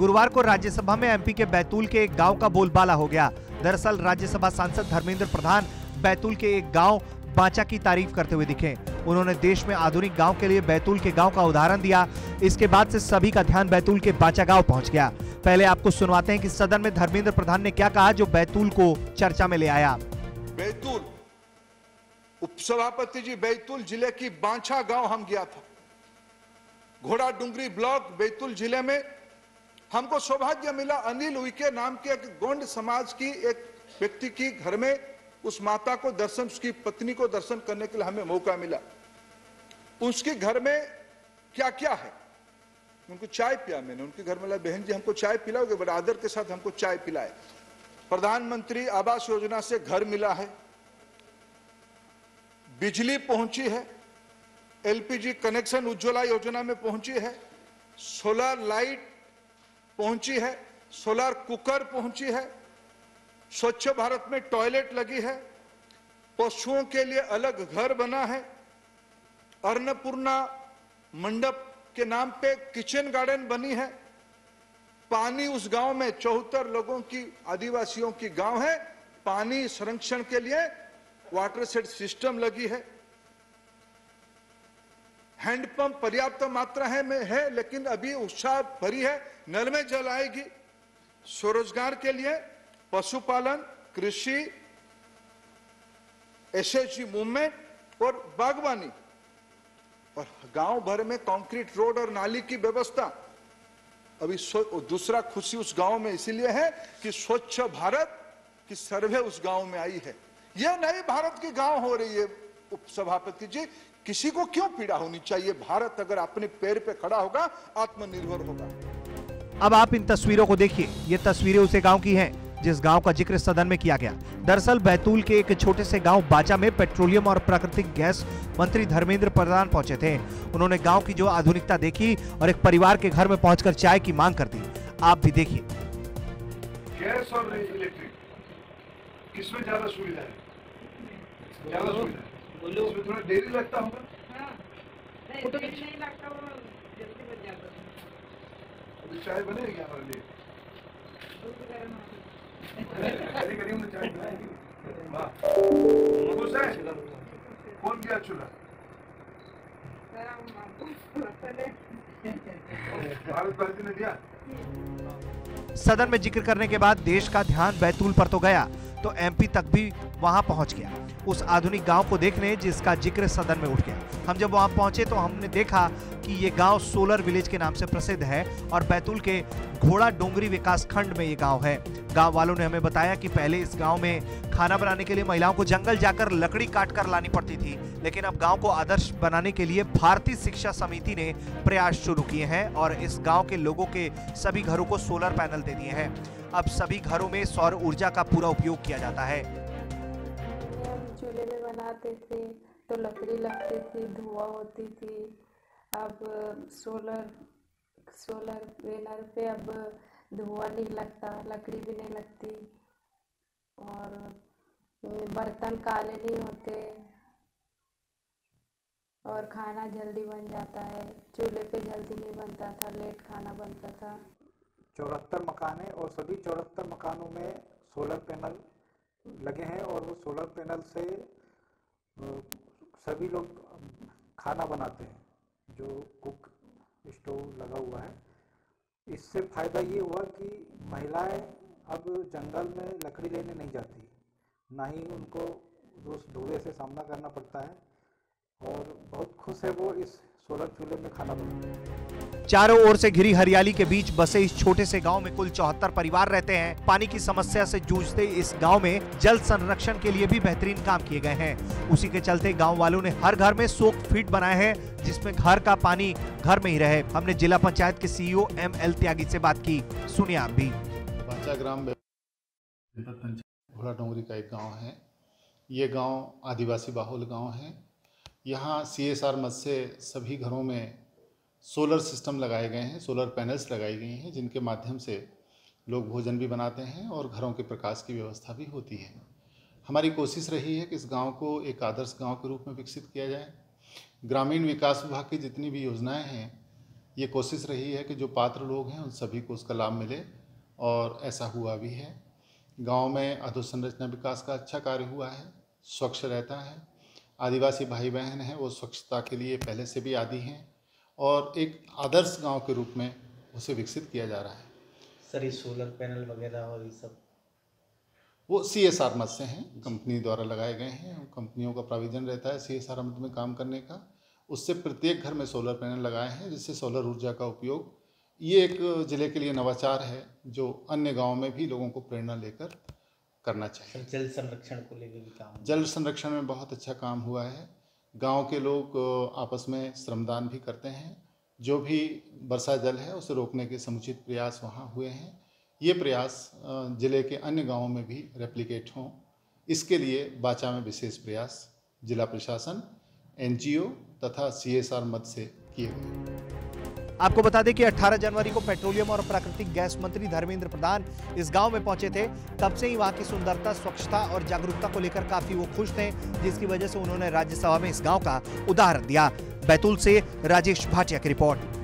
गुरुवार को राज्यसभा में एमपी के बैतूल के एक गाँव का बोलबाला हो गया। दरअसल राज्यसभा सांसद धर्मेंद्र प्रधान बैतूल के एक गाँव बांचा की तारीफ़ करते हुए दिखे। उन्होंने देश में आधुनिक गाँव के लिए बैतूल के गाँव का उदाहरण दिया। इसके बाद से सभी का ध्यान बैतूल के बांचा गाँव पहुँच गया। पहले आपको सुनवाते हैं कि सदन में धर्मेंद्र प्रधान ने क्या कहा जो बैतूल को चर्चा में ले आया। बैतूल, उपसभापति जी, बैतूल ज़िले की बांछा गाँव हम गया था। घोड़ा डुंगरी ब्लॉक बैतूल ज़िले में हमको सौभाग्य मिला अनिल उइके नाम के एक गोंड समाज की एक व्यक्ति की घर में उस माता को दर्शन, उसकी पत्नी को दर्शन करने के लिए हमें मौका मिला। उसके घर में क्या क्या है? उनको चाय पिया मैंने। उनके घर में बहन जी, हमको चाय पिलाओगे? बड़े आदर के साथ हमको चाय पिलाए। प्रधानमंत्री आवास योजना से घर मिला है। बिजली पहुँची है। एलपीजी कनेक्शन उज्ज्वला योजना में पहुँची है। सोलर लाइट पहुँची है, सोलर कुकर पहुँची है, स्वच्छ भारत में टॉयलेट लगी है, पशुओं के लिए अलग घर बना है अन्नपूर्णा मंडप के नाम पे किचन गार्डन बनी है, पानी उस गाँव में चौहत्तर लोगों की, आदिवासियों की गाँव है, पानी संरक्षण के लिए वाटर सेट सिस्टम लगी है। हैंडपंप पर्याप्त मात्रा है, में है, लेकिन अभी उत्साह भरी है, नल में जल आएगी। स्वरोजगार के लिए पशुपालन, कृषि एसएचजी मूवमेंट और बागवानी। और गाँव भर में कंक्रीट रोड और नाली की व्यवस्था। अभी दूसरा खुशी उस गाँव में इसीलिए है कि स्वच्छ भारत की सर्वे उस गाँव में आई है। यह नए भारत की गाँव हो रही है उप सभापति जी। किसी को क्यों पीड़ा होनी चाहिए? भारत अगर अपने पैर पे खड़ा होगा आत्मनिर्भर होगा। अब आप इन तस्वीरों को देखिए। ये तस्वीरें उसे गाँव की हैं जिस गाँव का ज़िक्र सदन में किया गया। दरअसल बैतूल के एक छोटे से गाँव बाचा में पेट्रोलियम और प्राकृतिक गैस मंत्री धर्मेंद्र प्रधान पहुँचे थे। उन्होंने गाँव की जो आधुनिकता देखी और एक परिवार के घर में पहुंचकर चाय की मांग कर दी। आप भी देखिए। गैस और इलेक्ट्रिक किसमें ज़्यादा सुविधा है। ज़्यादा सुविधा है। इसमें थोड़ा देरी लगता होगा अभी चाय बनेगी हमारे लिए? करी करी हमने चाय बनाएगी खुश है? कौन गया चूल्हा? दिया। सदन में ज़िक्र करने के बाद देश का ध्यान बैतूल पर तो गया तो एमपी तक भी वहाँ पहुँच गया। उस आधुनिक गाँव को देखने जिसका ज़िक्र सदन में उठ गया। हम जब वहाँ पहुँचे तो हमने देखा कि ये गाँव सोलर विलेज के नाम से प्रसिद्ध है और बैतूल के घोड़ा डोंगरी विकास खंड में ये गाँव है। गाँव वालों ने हमें बताया कि पहले इस गाँव में खाना बनाने के लिए महिलाओं को जंगल जाकर लकड़ी काट कर लानी पड़ती थी, लेकिन अब गाँव को आदर्श बनाने के लिए भारतीय शिक्षा समिति ने प्रयास शुरू किए हैं और इस गाँव के लोगों के सभी घरों को सोलर पैनल दे दिए हैं। अब सभी घरों में सौर ऊर्जा का पूरा उपयोग किया जाता है। चूल्हे में बनाते थे तो लकड़ी लगती थी, धुआँ होती थी। अब सोलर सोलर पैनल पे अब धुआँ नहीं लगता, लकड़ी भी नहीं लगती। और बर्तन काले नहीं होते। और खाना जल्दी बन जाता है। चूल्हे पे जल्दी नहीं बनता था, लेट खाना बनता था। चौहत्तर मकान है और सभी चौहत्तर मकानों में सोलर पैनल लगे हैं और वो सोलर पैनल से सभी लोग खाना बनाते हैं, जो कुक स्टोव लगा हुआ है। इससे फ़ायदा ये हुआ कि महिलाएँ अब जंगल में लकड़ी लेने नहीं जाती। ना ही उनको उस धुएँ से सामना करना पड़ता है और बहुत खुश है वो इस सोलर चूल्हे में खाना बनाते चारों ओर से घिरी हरियाली के बीच बसे इस छोटे से गाँव में कुल चौहत्तर परिवार रहते हैं। पानी की समस्या से जूझते इस गाँव में जल संरक्षण के लिए भी बेहतरीन काम किए गए हैं। उसी के चलते गाँव वालों ने हर घर में सोक फीट बनाए हैं जिसमें घर का पानी घर में ही रहे। हमने जिला पंचायत के सीईओ एम एल त्यागी से बात की। सुनिए आप भी। ग्राम घोड़ा डोंगरी का एक गाँव है। ये गाँव आदिवासी बाहुल गाँव है। यहाँ सी एस आर मद से सभी घरों में सोलर सिस्टम लगाए गए हैं सोलर पैनल्स लगाई गई हैं, जिनके माध्यम से लोग भोजन भी बनाते हैं और घरों के प्रकाश की व्यवस्था भी होती है। हमारी कोशिश रही है कि इस गाँव को एक आदर्श गाँव के रूप में विकसित किया जाए। ग्रामीण विकास विभाग की जितनी भी योजनाएँ हैं, ये कोशिश रही है कि जो पात्र लोग हैं, उन सभी को उसका लाभ मिले और ऐसा हुआ भी है। गाँव में अधोसंरचना विकास का अच्छा कार्य हुआ है, स्वच्छ रहता है आदिवासी भाई बहन हैं वो स्वच्छता के लिए पहले से भी आदि हैं और एक आदर्श गाँव के रूप में उसे विकसित किया जा रहा है। सर ये सोलर पैनल वगैरह और ये सब? वो सी एस आर मद से हैं कंपनी द्वारा लगाए गए हैं कंपनियों का प्रोविज़न रहता है सी एस आर मद में काम करने का। उससे प्रत्येक घर में सोलर पैनल लगाए हैं जिससे सोलर ऊर्जा का उपयोग। ये एक ज़िले के लिए नवाचार है जो अन्य गाँव में भी लोगों को प्रेरणा लेकर करना चाहिए। जल संरक्षण को लेकर भी काम जल संरक्षण में बहुत अच्छा काम हुआ है। गाँव के लोग आपस में श्रमदान भी करते हैं। जो भी वर्षा जल है उसे रोकने के समुचित प्रयास वहाँ हुए हैं। ये प्रयास ज़िले के अन्य गाँवों में भी रेप्लिकेट हों। इसके लिए बाचा में विशेष प्रयास जिला प्रशासन एनजीओ तथा सीएसआर मद से किए गए। आपको बता दें कि 18 जनवरी को पेट्रोलियम और प्राकृतिक गैस मंत्री धर्मेंद्र प्रधान इस गाँव में पहुँचे थे। तब से ही वहाँ की सुंदरता, स्वच्छता और जागरूकता को लेकर काफ़ी वो खुश थे, जिसकी वजह से उन्होंने राज्यसभा में इस गाँव का उदाहरण दिया। बैतूल से राजेश भाटिया की रिपोर्ट।